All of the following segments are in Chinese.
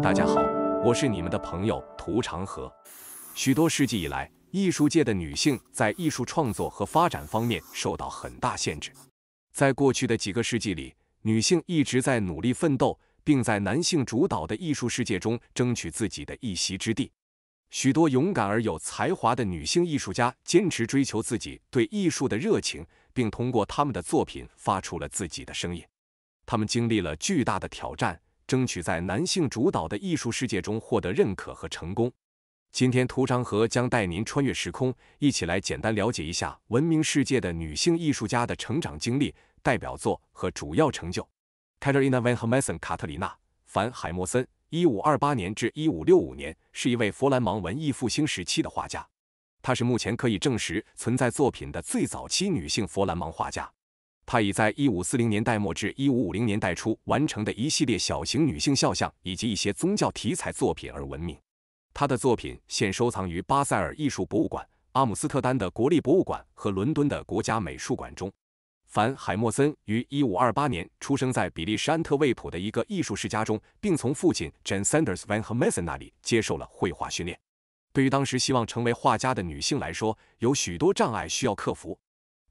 大家好，我是你们的朋友涂长河。许多世纪以来，艺术界的女性在艺术创作和发展方面受到很大限制。在过去的几个世纪里，女性一直在努力奋斗，并在男性主导的艺术世界中争取自己的一席之地。许多勇敢而有才华的女性艺术家坚持追求自己对艺术的热情，并通过他们的作品发出了自己的声音。他们经历了巨大的挑战，争取在男性主导的艺术世界中获得认可和成功。今天，涂长河将带您穿越时空，一起来简单了解一下闻名世界的女性艺术家的成长经历、代表作和主要成就。Katerina van Hemessen（ 卡特里娜·凡·海默森）。一五二八年至一五六五年，是一位佛兰芒文艺复兴时期的画家。她是目前可以证实存在作品的最早期女性佛兰芒画家。她以在一五四零年代末至一五五零年代初完成的一系列小型女性肖像以及一些宗教题材作品而闻名。她的作品现收藏于巴塞尔艺术博物馆、阿姆斯特丹的国立博物馆和伦敦的国家美术馆中。凡海默森于1528年出生在比利时安特卫普的一个艺术世家中，并从父亲 Jan Sanders van Hemessen 那里接受了绘画训练。对于当时希望成为画家的女性来说，有许多障碍需要克服。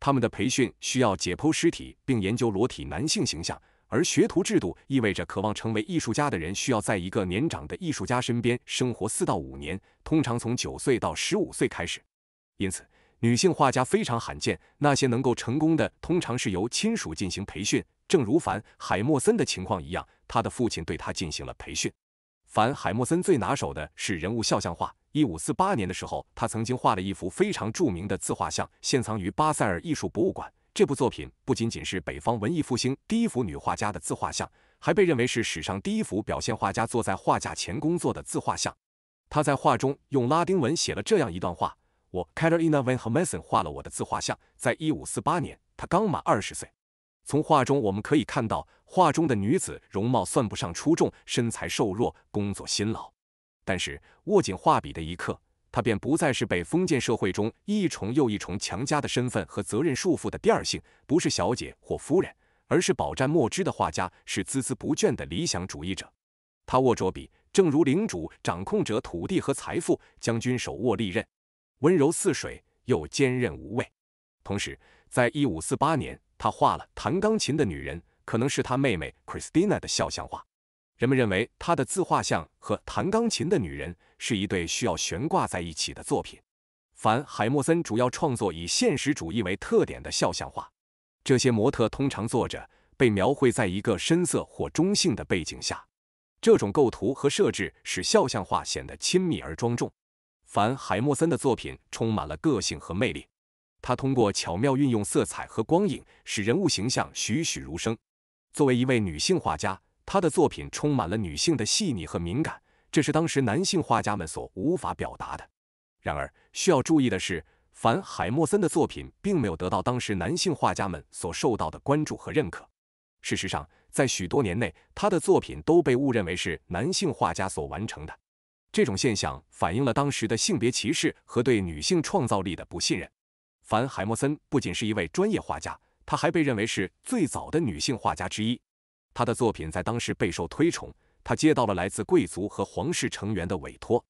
他们的培训需要解剖尸体并研究裸体男性形象，而学徒制度意味着渴望成为艺术家的人需要在一个年长的艺术家身边生活四到五年，通常从九岁到十五岁开始。因此。女性画家非常罕见，那些能够成功的通常是由亲属进行培训，正如凡海默森的情况一样，他的父亲对他进行了培训。凡海默森最拿手的是人物肖像画。一五四八年的时候，他曾经画了一幅非常著名的自画像，现藏于巴塞尔艺术博物馆。这部作品不仅仅是北方文艺复兴第一幅女画家的自画像，还被认为是史上第一幅表现画家坐在画架前工作的自画像。他在画中用拉丁文写了这样一段话。我 Katerina van Hemessen 画了我的自画像，在一五四八年，她刚满二十岁。从画中我们可以看到，画中的女子容貌算不上出众，身材瘦弱，工作辛劳。但是握紧画笔的一刻，她便不再是被封建社会中一重又一重强加的身份和责任束缚的第二性，不是小姐或夫人，而是饱蘸墨汁的画家，是孜孜不倦的理想主义者。他握着笔，正如领主掌控着土地和财富，将军手握利刃。温柔似水，又坚韧无畏。同时，在一五四八年，他画了弹钢琴的女人，可能是他妹妹 Christina 的肖像画。人们认为他的自画像和弹钢琴的女人是一对需要悬挂在一起的作品。凡海默森主要创作以现实主义为特点的肖像画，这些模特通常坐着，被描绘在一个深色或中性的背景下。这种构图和设置使肖像画显得亲密而庄重。凡海默森的作品充满了个性和魅力，他通过巧妙运用色彩和光影，使人物形象栩栩如生。作为一位女性画家，她的作品充满了女性的细腻和敏感，这是当时男性画家们所无法表达的。然而，需要注意的是，凡海默森的作品并没有得到当时男性画家们所受到的关注和认可。事实上，在许多年内，他的作品都被误认为是男性画家所完成的。这种现象反映了当时的性别歧视和对女性创造力的不信任。凡海默森不仅是一位专业画家，他还被认为是最早的女性画家之一。她的作品在当时备受推崇，她接到了来自贵族和皇室成员的委托，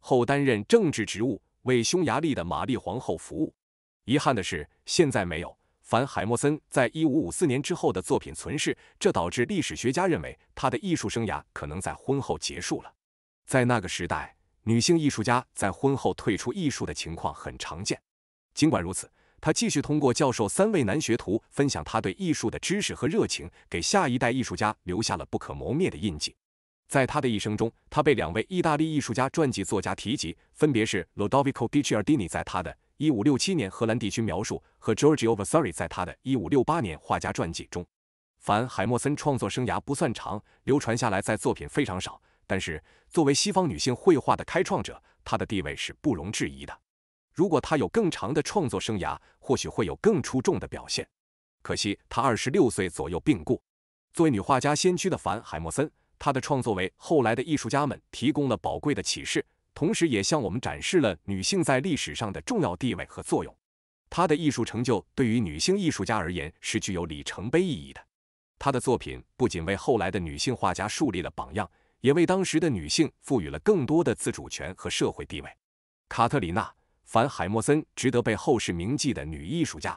后担任政治职务，为匈牙利的玛丽皇后服务。遗憾的是，现在没有凡海默森在一五五四年之后的作品存世，这导致历史学家认为他的艺术生涯可能在婚后结束了。在那个时代，女性艺术家在婚后退出艺术的情况很常见。尽管如此，他继续通过教授三位男学徒，分享他对艺术的知识和热情，给下一代艺术家留下了不可磨灭的印记。在他的一生中，他被两位意大利艺术家传记作家提及，分别是 Lodovico dicciardini 在他的1567年荷兰地区描述和 Giorgio Vasari 在他的1568年画家传记中。凡海默森创作生涯不算长，流传下来在作品非常少。但是，作为西方女性绘画的开创者，她的地位是不容置疑的。如果她有更长的创作生涯，或许会有更出众的表现。可惜，她二十六岁左右病故。作为女画家先驱的凡海默森，她的创作为后来的艺术家们提供了宝贵的启示，同时也向我们展示了女性在历史上的重要地位和作用。她的艺术成就对于女性艺术家而言是具有里程碑意义的。她的作品不仅为后来的女性画家树立了榜样。也为当时的女性赋予了更多的自主权和社会地位。卡特里娜·凡海默森，值得被后世铭记的女艺术家。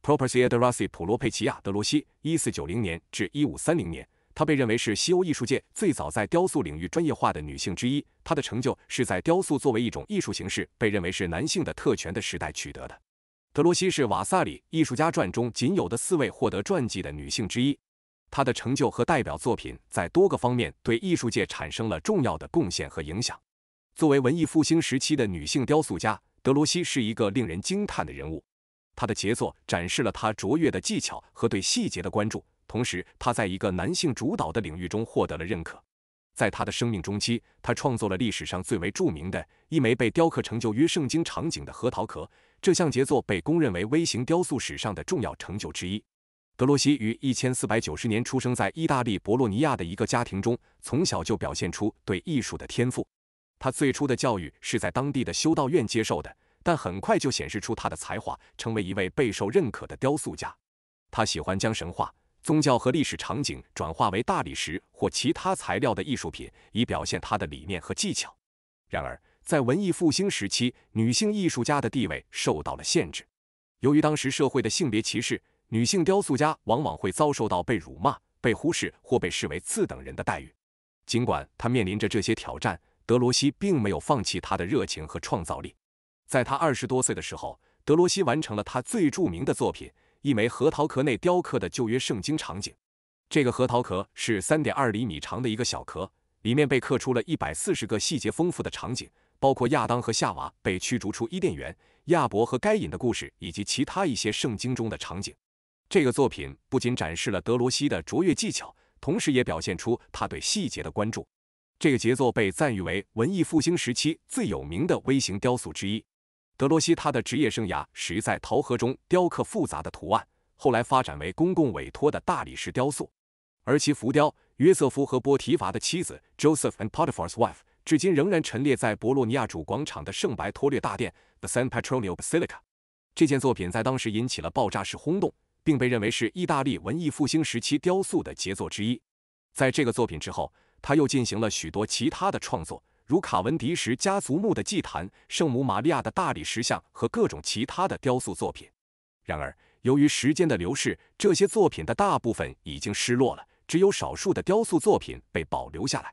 Propercia de Rossi 普罗佩奇亚·德罗西，一四九零年至一五三零年。她被认为是西欧艺术界最早在雕塑领域专业化的女性之一。她的成就是在雕塑作为一种艺术形式被认为是男性的特权的时代取得的。德罗西是瓦萨里艺术家传中仅有的四位获得传记的女性之一。她的成就和代表作品在多个方面对艺术界产生了重要的贡献和影响。作为文艺复兴时期的女性雕塑家，德罗西是一个令人惊叹的人物。他的杰作展示了他卓越的技巧和对细节的关注。同时，他在一个男性主导的领域中获得了认可。在他的生命中期，他创作了历史上最为著名的一枚被雕刻成就约圣经场景的核桃壳。这项杰作被公认为微型雕塑史上的重要成就之一。德罗西于一千四百九十年出生在意大利博洛尼亚的一个家庭中，从小就表现出对艺术的天赋。他最初的教育是在当地的修道院接受的，但很快就显示出他的才华，成为一位备受认可的雕塑家。他喜欢将神话。宗教和历史场景转化为大理石或其他材料的艺术品，以表现他的理念和技巧。然而，在文艺复兴时期，女性艺术家的地位受到了限制。由于当时社会的性别歧视，女性雕塑家往往会遭受到被辱骂、被忽视或被视为次等人的待遇。尽管她面临着这些挑战，德罗西并没有放弃他的热情和创造力。在他二十多岁的时候，德罗西完成了他最著名的作品。一枚核桃壳内雕刻的旧约圣经场景，这个核桃壳是三点二厘米长的一个小壳，里面被刻出了一百四十个细节丰富的场景，包括亚当和夏娃被驱逐出伊甸园、亚伯和该隐的故事，以及其他一些圣经中的场景。这个作品不仅展示了德罗西的卓越技巧，同时也表现出他对细节的关注。这个杰作被赞誉为文艺复兴时期最有名的微型雕塑之一。德罗西他的职业生涯始于在陶盒中雕刻复杂的图案，后来发展为公共委托的大理石雕塑，而其浮雕《约瑟夫和波提乏的妻子》（Joseph and Potiphar's Wife） 至今仍然陈列在博洛尼亚主广场的圣白托略大殿 （The San Petronio Basilica）。这件作品在当时引起了爆炸式轰动，并被认为是意大利文艺复兴时期雕塑的杰作之一。在这个作品之后，他又进行了许多其他的创作。如卡文迪什家族墓的祭坛、圣母玛利亚的大理石像和各种其他的雕塑作品。然而，由于时间的流逝，这些作品的大部分已经失落了，只有少数的雕塑作品被保留下来。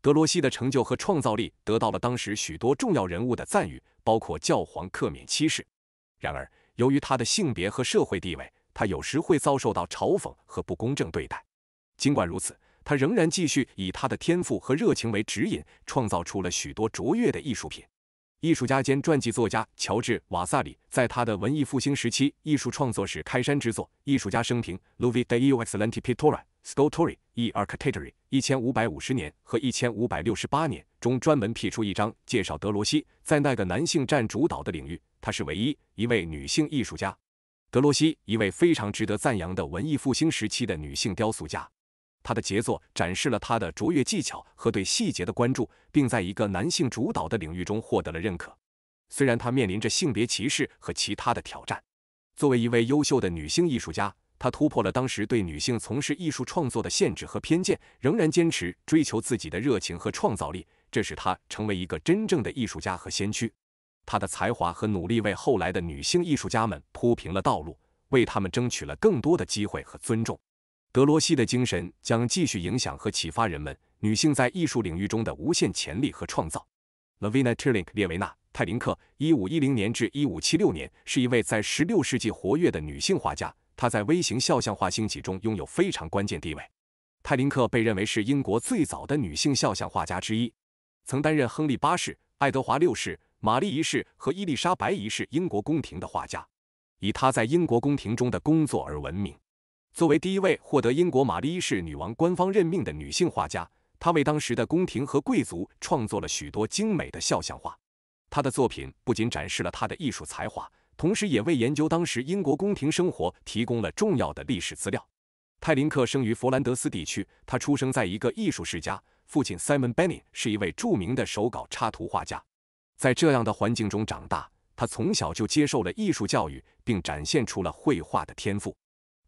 德罗西的成就和创造力得到了当时许多重要人物的赞誉，包括教皇克冕七世。然而，由于他的性别和社会地位，他有时会遭受到嘲讽和不公正对待。尽管如此，他仍然继续以他的天赋和热情为指引，创造出了许多卓越的艺术品。艺术家兼传记作家乔治·瓦萨里在他的文艺复兴时期艺术创作史开山之作《艺术家生平》（Louis de i Excellenti Pittura Scultori e Architecture） 一千五百五十年和一千五百六十八年中，专门辟出一章介绍德罗西在那个男性占主导的领域，她是唯一一位女性艺术家。德罗西，一位非常值得赞扬的文艺复兴时期的女性雕塑家。他的杰作展示了他的卓越技巧和对细节的关注，并在一个男性主导的领域中获得了认可。虽然他面临着性别歧视和其他的挑战，作为一位优秀的女性艺术家，她突破了当时对女性从事艺术创作的限制和偏见，仍然坚持追求自己的热情和创造力，这使她成为一个真正的艺术家和先驱。她的才华和努力为后来的女性艺术家们铺平了道路，为他们争取了更多的机会和尊重。德罗西的精神将继续影响和启发人们女性在艺术领域中的无限潜力和创造。Lavina t i r l i n k 列维娜·泰林克（一五一零年至一五七六年）是一位在十六世纪活跃的女性画家，她在微型肖像画兴起中拥有非常关键地位。泰林克被认为是英国最早的女性肖像画家之一，曾担任亨利八世、爱德华六世、玛丽一世和伊丽莎白一世英国宫廷的画家，以她在英国宫廷中的工作而闻名。作为第一位获得英国玛丽一世女王官方任命的女性画家，她为当时的宫廷和贵族创作了许多精美的肖像画。她的作品不仅展示了她的艺术才华，同时也为研究当时英国宫廷生活提供了重要的历史资料。泰林克生于佛兰德斯地区，他出生在一个艺术世家，父亲 Simon Benning 是一位著名的手稿插图画家。在这样的环境中长大，他从小就接受了艺术教育，并展现出了绘画的天赋。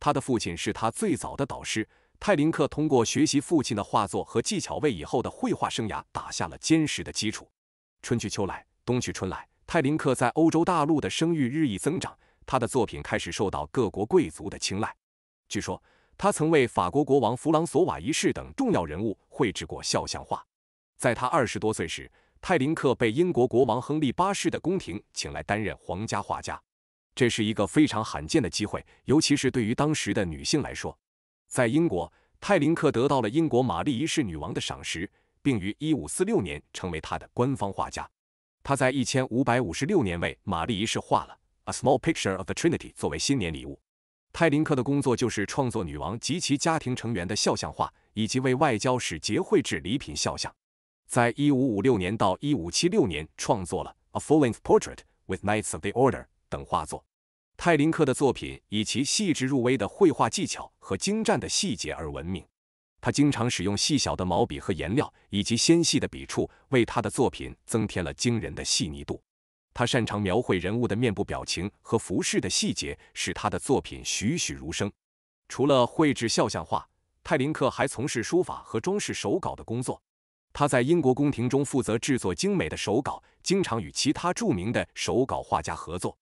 他的父亲是他最早的导师，泰林克通过学习父亲的画作和技巧，为以后的绘画生涯打下了坚实的基础。春去秋来，冬去春来，泰林克在欧洲大陆的声誉日益增长，他的作品开始受到各国贵族的青睐。据说，他曾为法国国王弗朗索瓦一世等重要人物绘制过肖像画。在他二十多岁时，泰林克被英国国王亨利八世的宫廷请来担任皇家画家，这是一个非常罕见的机会，尤其是对于当时的女性来说。在英国，泰林克得到了英国玛丽一世女王的赏识，并于1546年成为她的官方画家。他在1556年为玛丽一世画了《A Small Picture of the Trinity》作为新年礼物。泰林克的工作就是创作女王及其家庭成员的肖像画，以及为外交使节绘制礼品肖像。在1556年到1576年，创作了《A Full-Length Portrait with Knights of the Order》等画作。泰林克的作品以其细致入微的绘画技巧和精湛的细节而闻名。他经常使用细小的毛笔和颜料，以及纤细的笔触，为他的作品增添了惊人的细腻度。他擅长描绘人物的面部表情和服饰的细节，使他的作品栩栩如生。除了绘制肖像画，泰林克还从事书法和装饰手稿的工作。他在英国宫廷中负责制作精美的手稿，经常与其他著名的手稿画家合作。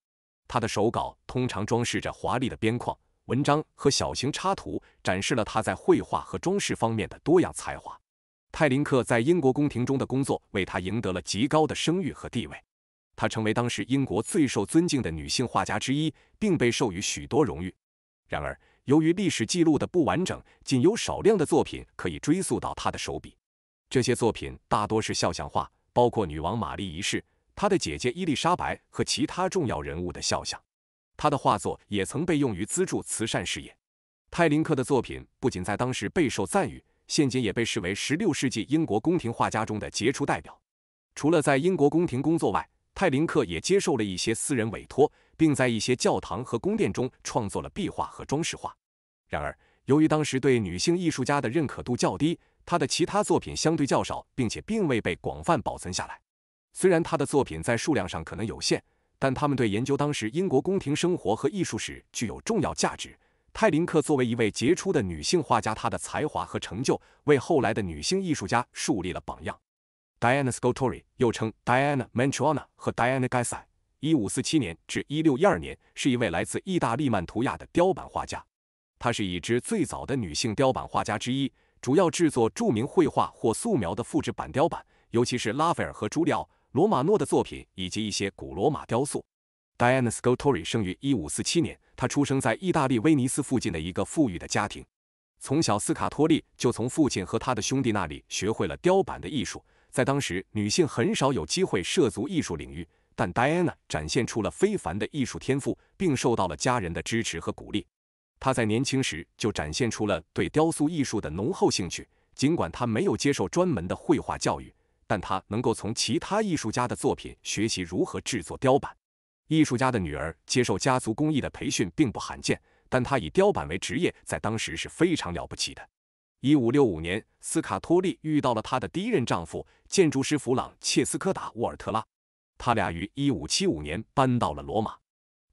他的手稿通常装饰着华丽的边框、文章和小型插图，展示了他在绘画和装饰方面的多样才华。泰林克在英国宫廷中的工作为他赢得了极高的声誉和地位，他成为当时英国最受尊敬的女性画家之一，并被授予许多荣誉。然而，由于历史记录的不完整，仅有少量的作品可以追溯到他的手笔。这些作品大多是肖像画，包括女王玛丽一世。他的姐姐伊丽莎白和其他重要人物的肖像，他的画作也曾被用于资助慈善事业。泰林克的作品不仅在当时备受赞誉，现今也被视为16世纪英国宫廷画家中的杰出代表。除了在英国宫廷工作外，泰林克也接受了一些私人委托，并在一些教堂和宫殿中创作了壁画和装饰画。然而，由于当时对女性艺术家的认可度较低，他的其他作品相对较少，并且并未被广泛保存下来。虽然他的作品在数量上可能有限，但他们对研究当时英国宫廷生活和艺术史具有重要价值。泰林克作为一位杰出的女性画家，她的才华和成就为后来的女性艺术家树立了榜样。Diana Scultori，又称 Diana Mantuana 和 Diana Gassi，1547 年至1612年，是一位来自意大利曼图亚的雕版画家。她是已知最早的女性雕版画家之一，主要制作著名绘画或素描的复制版雕版，尤其是拉斐尔和朱利奥。罗马诺的作品以及一些古罗马雕塑。Diana Scultori 生于1547年，她出生在意大利威尼斯附近的一个富裕的家庭。从小，斯卡托利就从父亲和他的兄弟那里学会了雕版的艺术。在当时，女性很少有机会涉足艺术领域，但 Diana 展现出了非凡的艺术天赋，并受到了家人的支持和鼓励。她在年轻时就展现出了对雕塑艺术的浓厚兴趣，尽管她没有接受专门的绘画教育。但他能够从其他艺术家的作品学习如何制作雕版。艺术家的女儿接受家族工艺的培训并不罕见，但他以雕版为职业，在当时是非常了不起的。一五六五年，斯卡托利遇到了她的第一任丈夫建筑师弗朗切斯科达沃尔特拉，他俩于一五七五年搬到了罗马。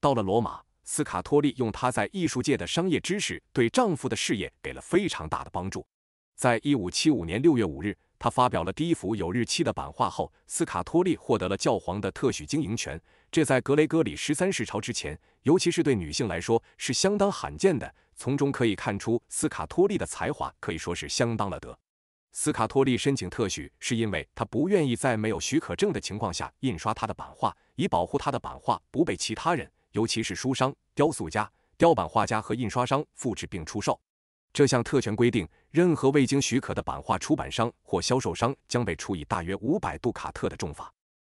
到了罗马，斯卡托利用他在艺术界的商业知识，对丈夫的事业给了非常大的帮助。在一五七五年六月五日。他发表了第一幅有日期的版画后，斯卡托利获得了教皇的特许经营权。这在格雷戈里十三世朝之前，尤其是对女性来说是相当罕见的。从中可以看出，斯卡托利的才华可以说是相当了得。斯卡托利申请特许，是因为他不愿意在没有许可证的情况下印刷他的版画，以保护他的版画不被其他人，尤其是书商、雕塑家、雕版画家和印刷商复制并出售。这项特权规定，任何未经许可的版画出版商或销售商将被处以大约五百杜卡特的重罚，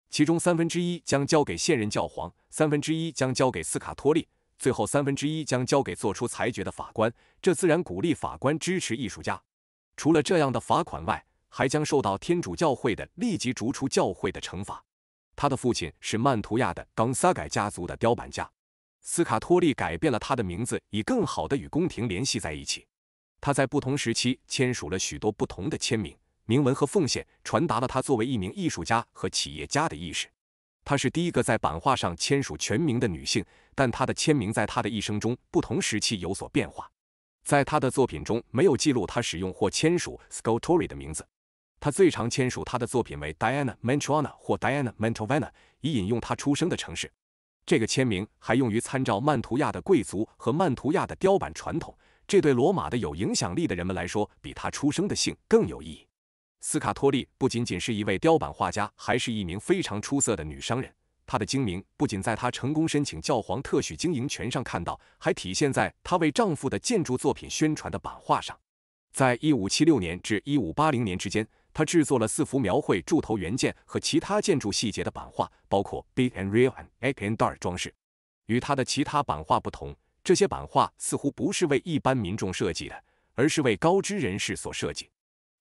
其中三分之一将交给现任教皇，三分之一将交给斯卡托利，最后三分之一将交给做出裁决的法官。这自然鼓励法官支持艺术家。除了这样的罚款外，还将受到天主教会的立即逐出教会的惩罚。他的父亲是曼图亚的冈萨改家族的雕版家，斯卡托利改变了他的名字，以更好的与宫廷联系在一起。他在不同时期签署了许多不同的签名、铭文和奉献，传达了他作为一名艺术家和企业家的意识。她是第一个在版画上签署全名的女性，但她的签名在她的一生中不同时期有所变化。在他的作品中没有记录他使用或签署 Scultori 的名字。他最常签署他的作品为 Diana Mantovana 或 Diana Mantovana，以引用她出生的城市。这个签名还用于参照曼图亚的贵族和曼图亚的雕版传统。这对罗马的有影响力的人们来说，比他出生的姓更有意义。斯卡托利不仅仅是一位雕版画家，还是一名非常出色的女商人。她的精明不仅在她成功申请教皇特许经营权上看到，还体现在她为丈夫的建筑作品宣传的版画上。在一五七六年至一五八零年之间。她制作了四幅描绘柱头原件和其他建筑细节的版画，包括 Big and Real and Egg and Dart 装饰。与他的其他版画不同，这些版画似乎不是为一般民众设计的，而是为高知人士所设计。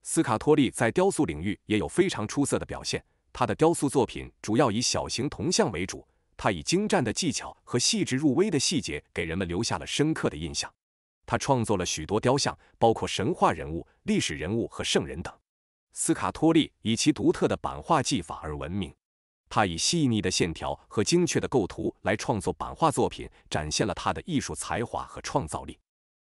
斯卡托利在雕塑领域也有非常出色的表现。他的雕塑作品主要以小型铜像为主，他以精湛的技巧和细致入微的细节给人们留下了深刻的印象。他创作了许多雕像，包括神话人物、历史人物和圣人等。斯卡托利以其独特的版画技法而闻名，他以细腻的线条和精确的构图来创作版画作品，展现了他的艺术才华和创造力。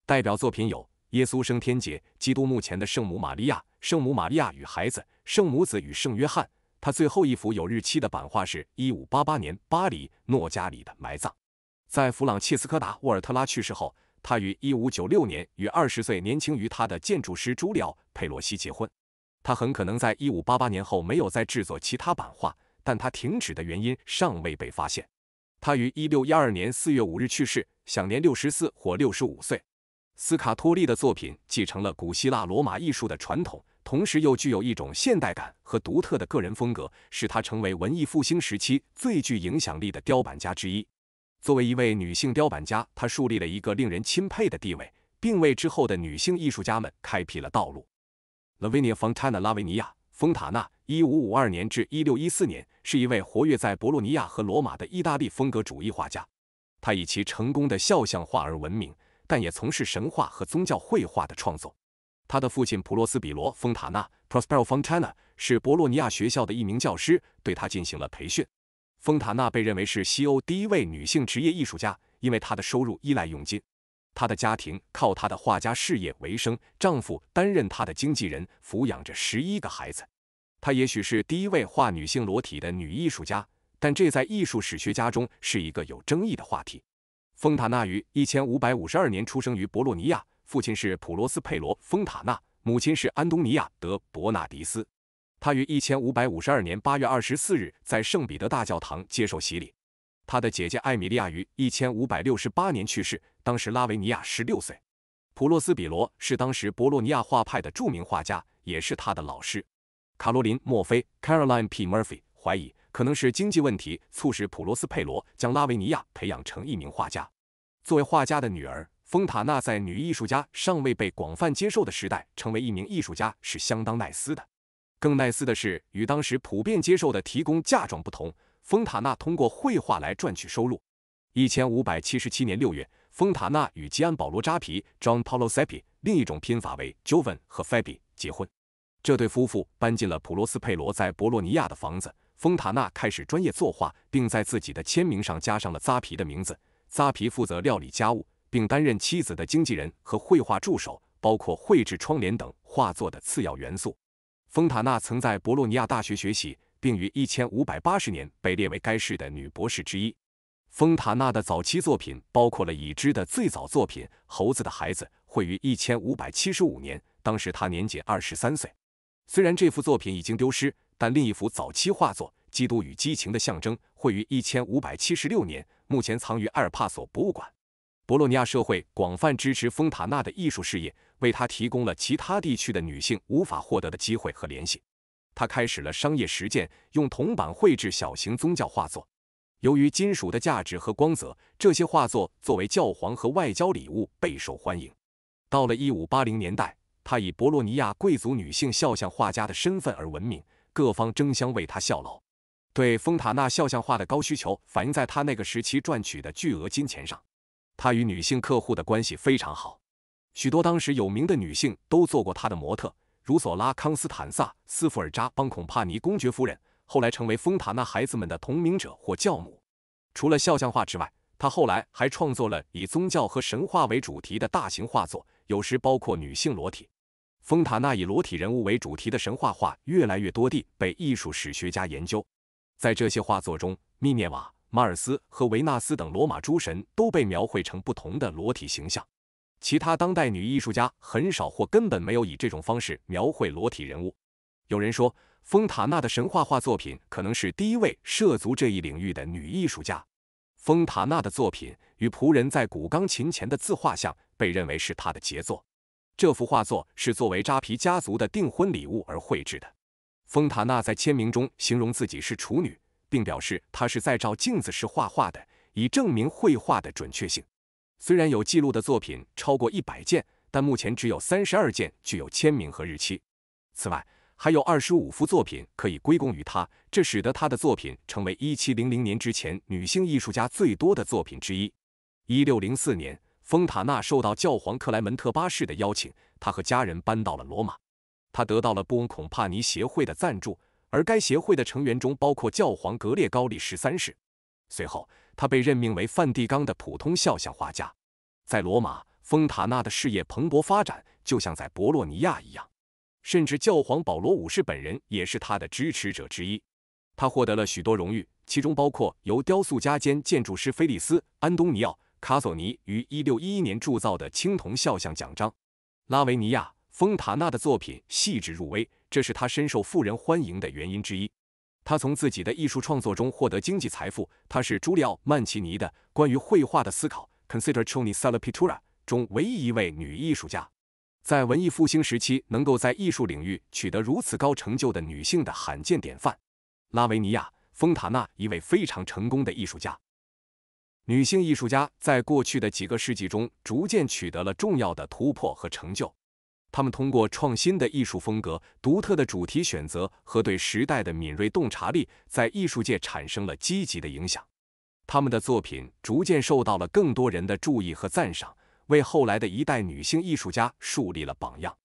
代表作品有《耶稣升天节》《基督墓前的圣母玛利亚》《圣母玛利亚与孩子》《圣母子与圣约翰》。他最后一幅有日期的版画是1588年巴黎诺加里的埋葬。在弗朗切斯科达·沃尔特拉去世后，他于1596年与20岁年轻于他的建筑师朱利奥·佩罗西结婚。他很可能在一五八八年后没有再制作其他版画，但他停止的原因尚未被发现。他于一六一二年四月五日去世，享年六十四或六十五岁。斯卡托利的作品继承了古希腊罗马艺术的传统，同时又具有一种现代感和独特的个人风格，使他成为文艺复兴时期最具影响力的雕版家之一。作为一位女性雕版家，她树立了一个令人钦佩的地位，并为之后的女性艺术家们开辟了道路。Lavinia Fontana 拉维尼亚·丰塔纳 （1552 年至1614年）是一位活跃在博洛尼亚和罗马的意大利风格主义画家。他以其成功的肖像画而闻名，但也从事神话和宗教绘画的创作。他的父亲普罗斯比罗·丰塔纳 （Prospero Fontana） 是博洛尼亚学校的一名教师，对他进行了培训。丰塔纳被认为是西欧第一位女性职业艺术家，因为她的收入依赖佣金。她的家庭靠她的画家事业为生，丈夫担任她的经纪人，抚养着十一个孩子。她也许是第一位画女性裸体的女艺术家，但这在艺术史学家中是一个有争议的话题。丰塔纳于一千五百五十二年出生于博洛尼亚，父亲是普罗斯佩罗·丰塔纳，母亲是安东尼亚·德·伯纳迪斯。他于一千五百五十二年八月二十四日在圣彼得大教堂接受洗礼。他的姐姐艾米莉亚于一千五百六十八年去世。当时拉维尼亚十六岁，普洛斯比罗是当时博洛尼亚画派的著名画家，也是他的老师。卡罗琳·墨菲 （Caroline P. Murphy） 怀疑可能是经济问题促使普罗斯佩罗将拉维尼亚培养成一名画家。作为画家的女儿，丰塔纳在女艺术家尚未被广泛接受的时代成为一名艺术家是相当奈斯的。更奈斯的是，与当时普遍接受的提供嫁妆不同，丰塔纳通过绘画来赚取收入。一千五百七十七年六月。丰塔纳与吉安·保罗·扎皮 （John Paolo Seppi） 另一种拼法为 Jovan 和 Fabi 结婚。这对夫妇搬进了普罗斯佩罗在博洛尼亚的房子。丰塔纳开始专业作画，并在自己的签名上加上了扎皮的名字。扎皮负责料理家务，并担任妻子的经纪人和绘画助手，包括绘制窗帘等画作的次要元素。丰塔纳曾在博洛尼亚大学学习，并于1580年被列为该市的女博士之一。丰塔纳的早期作品包括了已知的最早作品《猴子的孩子》，绘于一千五百七十五年，当时他年仅二十三岁。虽然这幅作品已经丢失，但另一幅早期画作《基督与激情的象征》绘于一千五百七十六年，目前藏于埃尔帕索博物馆。博洛尼亚社会广泛支持丰塔纳的艺术事业，为他提供了其他地区的女性无法获得的机会和联系。他开始了商业实践，用铜板绘制小型宗教画作。由于金属的价值和光泽，这些画作作为教皇和外交礼物备受欢迎。到了1580年代，他以博洛尼亚贵族女性肖像画家的身份而闻名，各方争相为他效劳。对丰塔纳肖像画的高需求反映在他那个时期赚取的巨额金钱上。他与女性客户的关系非常好，许多当时有名的女性都做过他的模特，如索拉·康斯坦萨·斯福尔扎邦孔帕尼公爵夫人。后来成为丰塔纳孩子们的同名者或教母。除了肖像画之外，他后来还创作了以宗教和神话为主题的大型画作，有时包括女性裸体。丰塔纳以裸体人物为主题的神话画越来越多地被艺术史学家研究。在这些画作中，密涅瓦、马尔斯和维纳斯等罗马诸神都被描绘成不同的裸体形象。其他当代女艺术家很少或根本没有以这种方式描绘裸体人物。有人说，丰塔纳的神话画作品可能是第一位涉足这一领域的女艺术家。丰塔纳的作品与仆人在古钢琴前的自画像被认为是他的杰作。这幅画作是作为扎皮家族的订婚礼物而绘制的。丰塔纳在签名中形容自己是处女，并表示他是在照镜子时画画的，以证明绘画的准确性。虽然有记录的作品超过一百件，但目前只有三十二件具有签名和日期。此外，还有二十五幅作品可以归功于他，这使得他的作品成为一七零零年之前女性艺术家最多的作品之一。一六零四年，丰塔纳受到教皇克莱门特八世的邀请，他和家人搬到了罗马。他得到了布翁孔帕尼协会的赞助，而该协会的成员中包括教皇格列高利十三世。随后，他被任命为梵蒂冈的普通肖像画家。在罗马，丰塔纳的事业蓬勃发展，就像在博洛尼亚一样。甚至教皇保罗五世本人也是他的支持者之一。他获得了许多荣誉，其中包括由雕塑家兼建筑师菲利斯·安东尼奥·卡索尼于1611年铸造的青铜肖像奖章。拉维尼亚·丰塔纳的作品细致入微，这是他深受富人欢迎的原因之一。他从自己的艺术创作中获得经济财富。他是朱利奥·曼奇尼的《关于绘画的思考》（Consider Choni Sala Pittura） 中唯一一位女艺术家。在文艺复兴时期，能够在艺术领域取得如此高成就的女性的罕见典范。拉维尼亚·丰塔纳，一位非常成功的艺术家。女性艺术家在过去的几个世纪中逐渐取得了重要的突破和成就。她们通过创新的艺术风格、独特的主题选择和对时代的敏锐洞察力，在艺术界产生了积极的影响。她们的作品逐渐受到了更多人的注意和赞赏。为后来的一代女性艺术家树立了榜样。